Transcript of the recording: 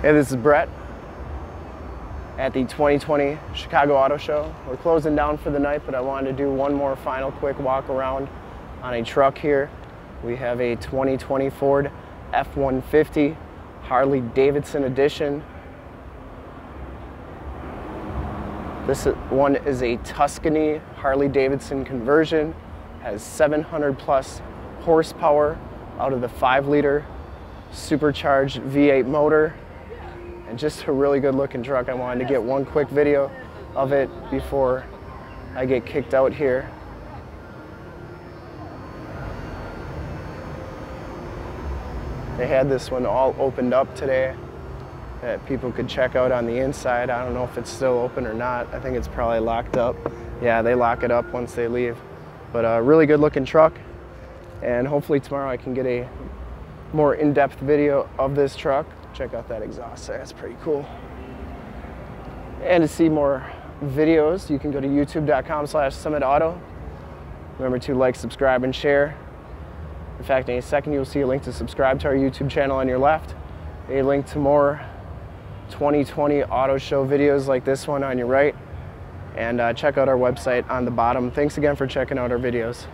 Hey, this is Brett at the 2020 Chicago Auto Show. We're closing down for the night, but I wanted to do one more final quick walk around on a truck here. We have a 2020 Ford F-150 Harley Davidson edition. This one is a Tuscany Harley Davidson conversion, has 700 plus horsepower out of the 5 liter supercharged V8 motor and just a really good looking truck. I wanted to get one quick video of it before I get kicked out here. They had this one all opened up today that people could check out on the inside. I don't know if it's still open or not. I think it's probably locked up. Yeah, they lock it up once they leave. But a really good looking truck. And hopefully tomorrow I can get a more in-depth video of this truck. Check out that exhaust that's pretty cool. And to see more videos, you can go to youtube.com slash summitauto. Remember to like, subscribe, and share. In fact, in a second you'll see a link to subscribe to our YouTube channel on your left, a link to more 2020 auto show videos like this one on your right, and uh, check out our website on the bottom. Thanks again for checking out our videos.